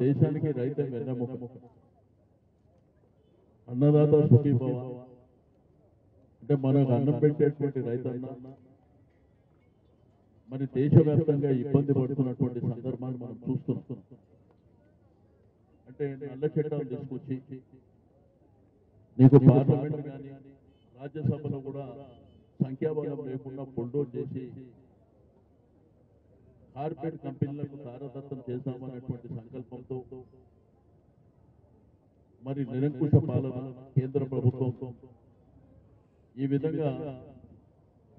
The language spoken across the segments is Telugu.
దేశానికి రైతే వెన్నెముక అన్నదాత సుఖీభవ అంటే మనకు అన్నం పెట్టేటువంటి రైతన్న మరి దేశవ్యాప్తంగా ఇబ్బంది పడుతున్నటువంటి సందర్భాన్ని మనం చూస్తున్నాం. అంటే నల్ల చట్టాలు తీసుకొచ్చి నీకు పార్లమెంట్ కానీ రాజ్యసభలో కూడా సంఖ్యాబలం లేకుండా బుల్డోజ్ చేసి కార్పొరేట్ కంపెనీలకు తారతత్వం చేశామనేటువంటి సంకల్పంతో మరి నిరంకుశ పాలన కేంద్ర ప్రభుత్వం ఈ విధంగా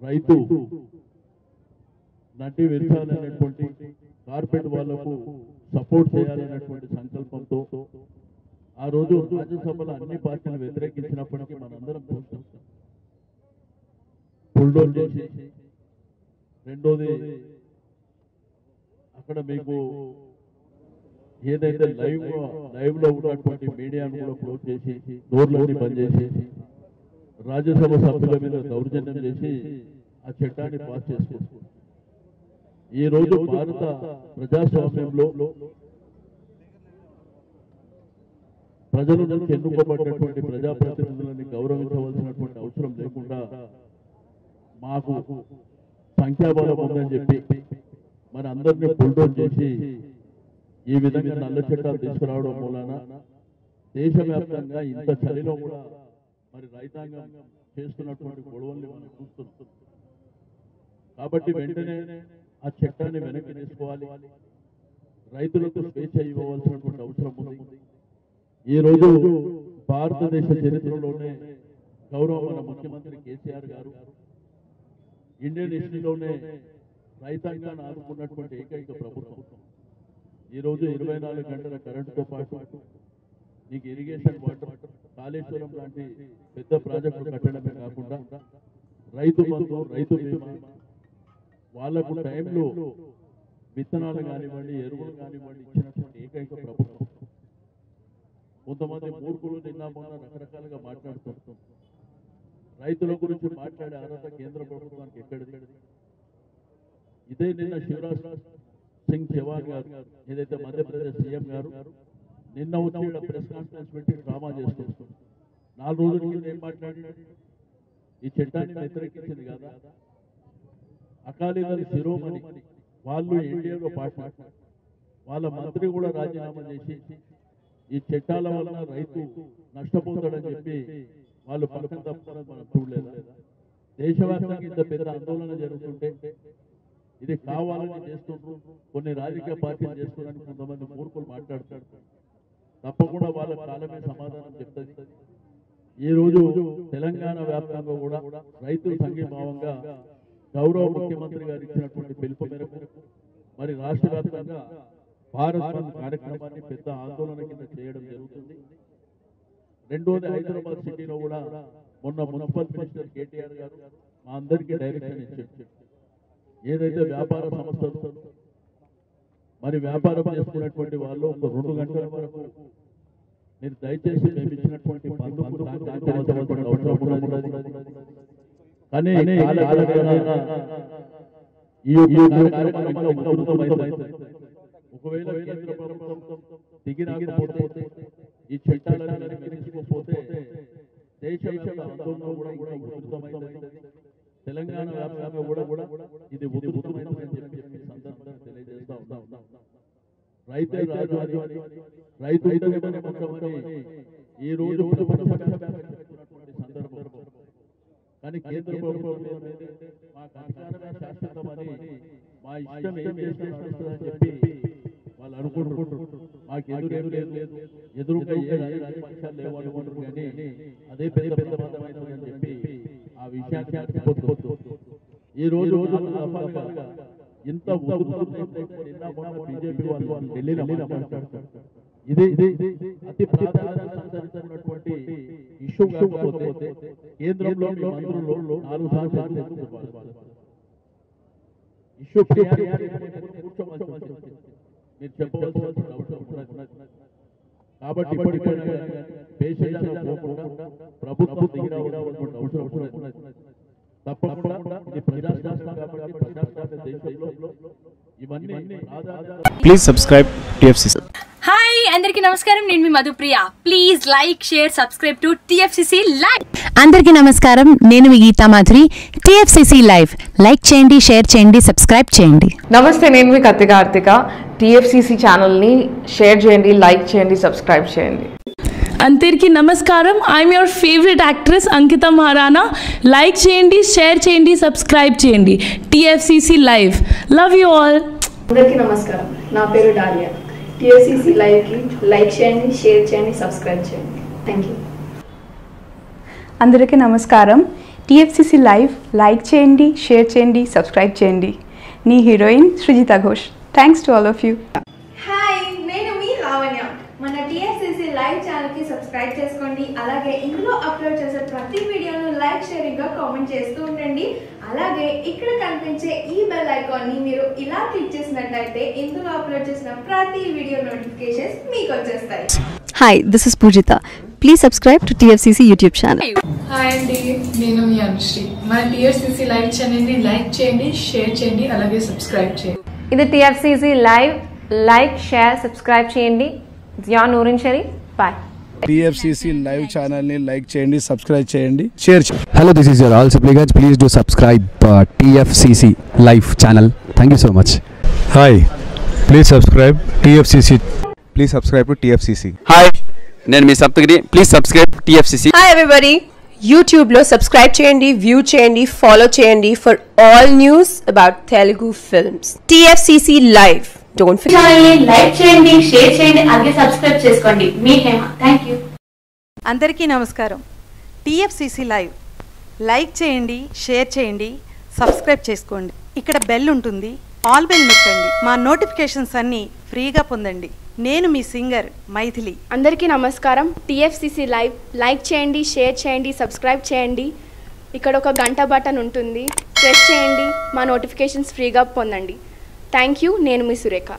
రైతు నటి విరచాలనేటువంటి కార్పొరేట్ వాళ్ళకు సపోర్ట్ చేయాలనేటువంటి సంకల్పంతో ఆ రోజు రాజ్యసభలో అన్ని పార్టీలు వ్యతిరేకించినప్పటికీ మనందరం చూస్తాం. చేసి రెండోది అక్కడ మీకు ఏదైతే లైవ్ లైవ్లో ఉన్నటువంటి మీడియాను కూడా క్లోజ్ చేసి డోర్లన్నీ బంద్ చేసి రాజ్యసభ సభ్యుల మీద దౌర్జన్యం చేసి ఆ చట్టాన్ని పాస్ చేసుకుంటారు ఈ రోజు భారత ప్రజాస్వామ్యంలో ప్రజల నుంచి ఎన్నుకోబడినటువంటి ప్రజాప్రతినిధులని గౌరవించవలసినటువంటి అవసరం లేకుండా మాకు సంఖ్యాబలం ఉందని చెప్పి మరి అందరినీ పుల్డోన్ చేసి ఈ విధంగా నల్ల చట్టాలు తీసుకురావడం మూలాన? దేశవ్యాప్తంగా ఇంత చలిలో కూడా మరి రైతాంగం చేస్తున్నటువంటి గొడవల్ని మనం చూస్తున్నాం. కాబట్టి వెంటనే ఆ చట్టాన్ని వెనక్కి తీసుకోవాలి. రైతులకు స్వేచ్ఛ ఇవ్వవలసినటువంటి అవసరం ఉంది. ఈ రోజు భారతదేశ చరిత్రలోనే గౌరవ మన ముఖ్యమంత్రి కేసీఆర్ గారు ఇండియన్ హిస్టరీలోనే రైతాంగాన్ని ఆదుకున్నటువంటి ఏకైక ప్రభుత్వం. ఈ రోజు ఇరవై నాలుగు గంటల కరెంటుతో పాటు నీకు ఇరిగేషన్ వాటర్ కాళేశ్వరం లాంటి పెద్ద ప్రాజెక్టులు కట్టడమే కాకుండా రైతు బంధు రైతు బీమా వాళ్ళకు టైంలో విత్తనాలు కానివ్వండి ఎరువులు కానివ్వండి ఇచ్చినటువంటి ఏకైక ప్రభుత్వం. కొంతమంది మూర్ఖులు నిన్న మొన్న రకరకాలుగా మాట్లాడుతుంటారు రైతుల గురించి మాట్లాడే అర్హత కేంద్ర ప్రభుత్వానికి ఎక్కడ ఇదే నిన్న శివరాజ్ సింగ్ చౌహాన్ గారు ఏదైతే మధ్యప్రదేశ్ సీఎం గారు నిన్న వచ్చి ప్రెస్ కాన్ఫరెన్స్ పెట్టి డ్రామా చేస్తున్నారు నాలుగు రోజుల ముందు ఏం మాట్లాడినాడు ఈ చట్టాన్ని వ్యతిరేకించింది కదా? అకాలీదళ శిరోమణి వాళ్ళు ఎన్డీఏలో పార్టీ. వాళ్ళ మంత్రి కూడా రాజీనామా చేసి ఈ చట్టాల వలన రైతు నష్టపోతాడని చెప్పి వాళ్ళు పక్కన తప్పుతారని మనం చూడలేదు? దేశవ్యాప్తంగా ఇంత పెద్ద ఆందోళన జరుగుతుంటే ఇది కావాలని చేస్తుంటారు కొన్ని రాజకీయ పార్టీలు చేస్తున్నారని కొంతమంది మూర్ఖులు మాట్లాడతారు. తప్పకుండా వాళ్ళ కాలమే సమాధానం చెప్తుంది. ఈ రోజు తెలంగాణ వ్యాప్తంగా కూడా రైతుల సంఘీభావంగా గౌరవ ముఖ్యమంత్రి గారు ఇచ్చినటువంటి పిలుపు మేరకు మరి రాష్ట్ర వ్యాప్తంగా భారత్ బంద్ కార్యక్రమాన్ని పెద్ద ఆందోళన కింద చేయడం జరుగుతుంది. రెండోది హైదరాబాద్ సిటీలో కూడా మొన్న మున్సిపల్ మినిస్టర్ కేటీఆర్ గారు మా అందరికీ డైరెక్షన్ ఇచ్చారు. ఏదైతే వ్యాపార సంస్థలు మరి వ్యాపారం చేసుకున్నటువంటి వాళ్ళు ఒక రెండు గంటల వరకు మీరు దయచేసి మేము ఇచ్చినటువంటి కానీ ఈ ఒకవేళ కేంద్ర ప్రభుత్వం దిగిరాకపోతే ఈ చట్టాలను వెనక్కిపోతే దేశవ్యాప్త కూడా కూడా తెలంగాణ వ్యాప్తంగా కూడా కూడా ఇది ఉధృతమైందని చెప్పి చెప్పి సందర్భంగా తెలియజేస్తా ఉన్నాం రైతే రాజు అని రైతు రైతులమని ముఖ్యమని ఈ రోజు ప్రపంచవ్యాప్తంగా చెప్తున్నటువంటి సందర్భం. కానీ కేంద్ర ప్రభుత్వం ఏంటంటే మాకు అధికారమే శాశ్వతమని మా ఇష్టం ఏం చేసినా నడుస్తుందని చెప్పి వాళ్ళు అనుకుంటున్నారు మాకు ఎదురు లేదు ఎదురుగా ఏ లేవు కానీ అదే పెద్ద పెద్ద మతమైనదని చెప్పి విషయాన్ని మర్చిపోతూ ఈ రోజు ఇంత బీజేపీ వాళ్ళు ఢిల్లీలో మాట్లాడతారు. ఇది ఇది అతి సంతరించినటువంటి ఇష్యూ కాకపోతే కేంద్రంలో మంత్రులు నాలుగు ఇష్యూ మీరు చెప్పవలసిన అవసరం కాబట్టి ఇప్పటికైనా ప్రభుత్వం తప్పకుండా Please subscribe TFC. హాయ్ అందరికీ నమస్కారం. నేను మీ Madhupriya. Please like share subscribe to TFCC live అందరికీ నమస్కారం. నేను మీ Geetha Madhuri. TFCC live like చేయండి షేర్ చేయండి సబ్స్క్రైబ్ చేయండి. నమస్తే నేను మీ కత్తి కార్తిక టీఎఫ్సిసి ఛానల్ని షేర్ చేయండి లైక్ చేయండి సబ్స్క్రైబ్ చేయండి. అందరికీ నమస్కారం I'm your favourite actress Ankita Maharana like చేయండి షేర్ చేయండి సబ్స్క్రైబ్ చేయండి. TFCC live love you all అందరికీ నమస్కారం. నా పేరు డాలియా. టిఎస్సిసి లైవ్కి లైక్ చేయండి షేర్ చేయండి సబ్స్క్రైబ్ చేయండి. థ్యాంక్ యూ అందరికీ నమస్కారం. టీఎఫ్సిసి లైవ్ లైక్ చేయండి షేర్ చేయండి సబ్స్క్రైబ్ చేయండి. నీ heroine Srijita Ghosh. Thanks to all of you hi నేను మీ లావణ్య మన టిఎస్సిసి లైవ్ ఛానల్కి సబ్స్క్రైబ్ చేసుకోండి అలాగే ఇందులో అప్లోడ్ చేసే ప్రతి వీడియోను లైక్ షేరింగ్గా కామెంట్ చేస్తూ ఉండండి. అలాగే ఇక్కడ కనిపించే ఈ బెల్ ఐకాన్ని మీరు ఇలా క్లిక్ చేసినట్లయితే ఇందులో అప్లోడ్ చేసిన ప్రతి వీడియో నోటిఫికేషన్స్ మీకు వచ్చేస్తాయి. Hi, this is Pujita. Please subscribe to TFCC YouTube channel. Hi అండి నేను మీ అనుశ్రీ. మన టీఎస్సీసీ లైవ్ ఛానల్ని లైక్ చేయండి షేర్ చేయండి అలాగే సబ్స్క్రైబ్ చేయండి. ఇది TFCC live like share subscribe చేయండి. Jiya Noorin Shari bye TFCC live ఛానల్ని లైక్ చేయండి సబ్స్క్రైబ్ చేయండి షేర్ చేయండి. Hello, this is your all supplicants. Please do subscribe uh, TFCC Live channel. Thank you so much. Hi please subscribe TFCC please subscribe to TFCC hi నేను మీ Saptagiri. Please subscribe TFCC hi everybody యూట్యూబ్లో సబ్స్క్రైబ్ చేయండి వ్యూ చేయండి ఫాలో చేయండి for all news about Telugu films TFCC live don't like చేయండి షేర్ చేయండి అలాగే సబ్స్క్రైబ్ చేసుకోండి. మీ హేమ. థ్యాంక్ యూ అందరికీ నమస్కారం. TFCC live. లైక్ చేయండి షేర్ చేయండి సబ్స్క్రైబ్ చేసుకోండి. ఇక్కడ బెల్ ఉంటుంది ఆల్ బెల్ నొక్కండి. మా నోటిఫికేషన్స్ అన్నీ ఫ్రీగా పొందండి. నేను మీ సింగర్ మైథిలి. అందరికీ నమస్కారం. TFCC live. లైక్ చేయండి షేర్ చేయండి సబ్స్క్రైబ్ చేయండి. ఇక్కడ ఒక గంట బటన్ ఉంటుంది. ప్రెస్ చేయండి. మా నోటిఫికేషన్స్ ఫ్రీగా పొందండి. థ్యాంక్ యూ నేను మీ సురేఖ.